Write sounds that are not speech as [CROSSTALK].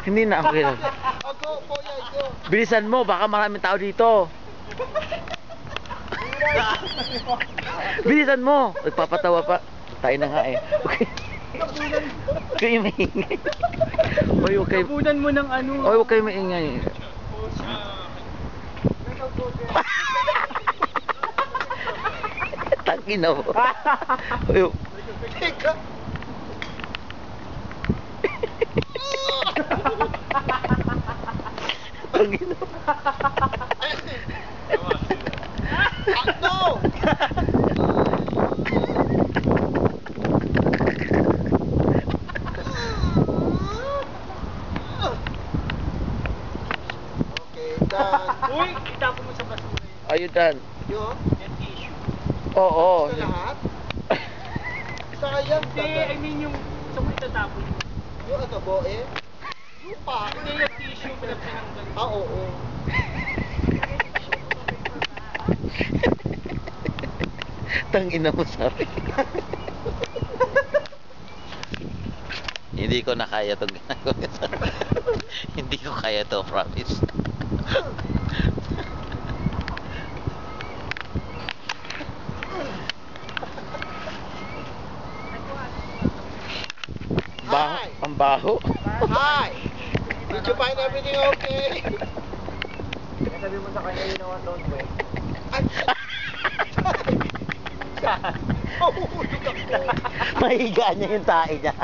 Hindi na, yan, go. Bilisan mo, baka maraming tao dito. Bilisan mo! Nagpapatawa pa. Tayo na nga eh. Okay. Kayo maingay. Hoy, huwag kayo... Mo ng ano. Hoy, huwag kayo maingay. Tangin na mo. Hoy, mo. Takbo! Okay, done. Uy, itapon mo sa basura. Ayun, Dan. Yun, Yung tissue. Oo. sa lahat. [LAUGHS] Sayang, Hindi, I mean yung sa mo itatapon. Yung ano, boe? Lupa. Hindi yung tissue na pinanggal. Ah, oo. Tangin na mo, sorry. Hindi ko na kaya itong ginagawa. [LAUGHS] Hindi ko kaya to, promise. Baho, Hi. ang baho. Hi! Did you find everything okay? Sabi mo sa kanya, you know what, don't wait. Mahiga niya yung tae niya.